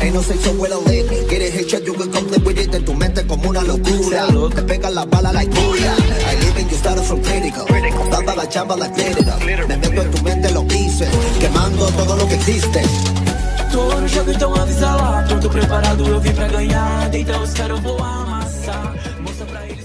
Ain't no with a lick. Get it hit you can complete with it. En tu mente como una locura. Te pegan las balas like booyah. I live in your status from critical. Dada la chamba la glitter. Me meto en tu mente lo hice. Quemando todo lo que existe. Tô no jogo, então avisa lá. Pronto, preparado, eu vim pra ganhar. Então os caras eu vou amassar. Mostra pra eles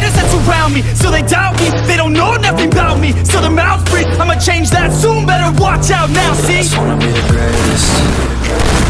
that surround me. So they doubt me, they don't know nothing about me. So their mouths free, I'ma change that soon. Better watch out now, see? just wanna be the greatest.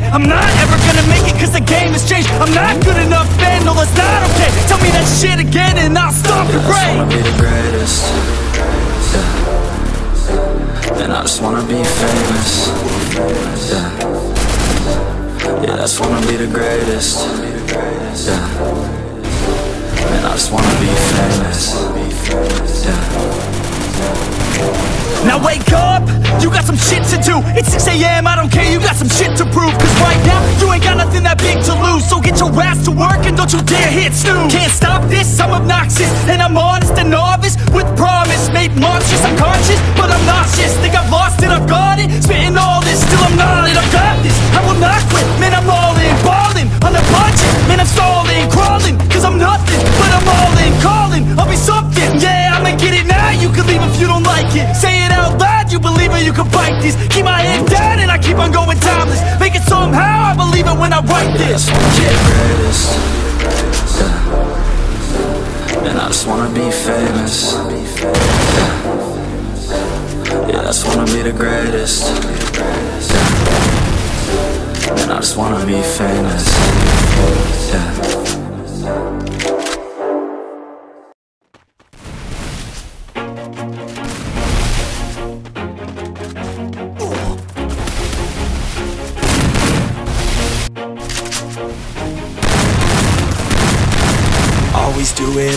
thinking man they're saying that I've gone insane I'm not ever gonna make it cause the game has changed I'm not good enough man, no it's not okay Tell me that shit again and I'll stop your brain I just wanna be the greatest. Yeah. And I just wanna be famous. Yeah. Yeah, I just wanna be the greatest. Yeah. And I just wanna be famous. Yeah. Now wake up, you got some shit to do It's 6am, I don't care, you got some shit to prove right now, you ain't got nothing that big to lose. So get your ass to work and don't you dare hit snooze. Can't stop this, I'm obnoxious. And I'm honest and novice with promise. Made monstrous, I'm conscious, but I'm nauseous. Think I've lost it, just wanna be the greatest. Yeah. And I just wanna be famous. Yeah. I just wanna be the greatest.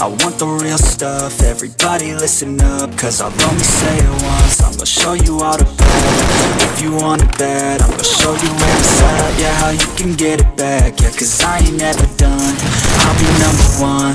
I want the real stuff, everybody listen up, cause I'll only say it once, I'm gonna show you all the path, if you want it bad, I'm gonna show you where it's at, yeah, how you can get it back, yeah, cause I ain't never done, I'll be number one,